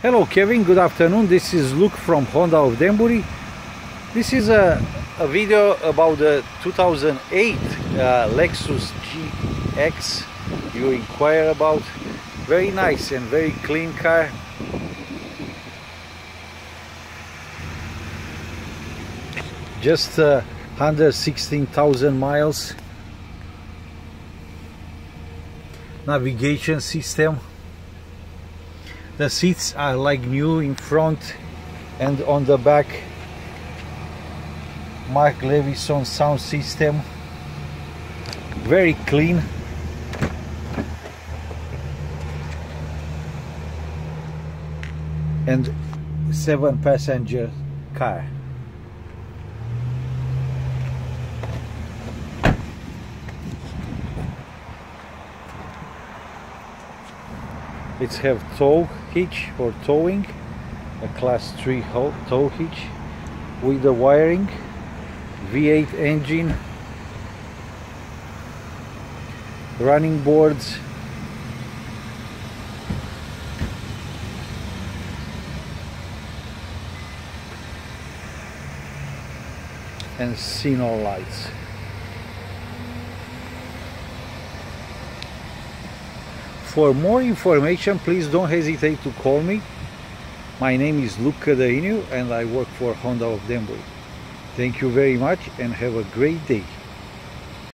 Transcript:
Hello Kevin, good afternoon. This is Luke from Honda of Danbury. This is a, a video about the 2008 uh, Lexus GX you inquire about. Very nice and very clean car. Just uh, under 16,000 miles. Navigation system the seats are like new in front and on the back. Mark Levinson sound system. Very clean. And seven passenger car It's have tow hitch for towing, a class 3 tow hitch with the wiring, V8 engine, running boards, and signal lights. For more information, please don't hesitate to call me. My name is Luke Cadainho and I work for Honda of Danbury. Thank you very much and have a great day.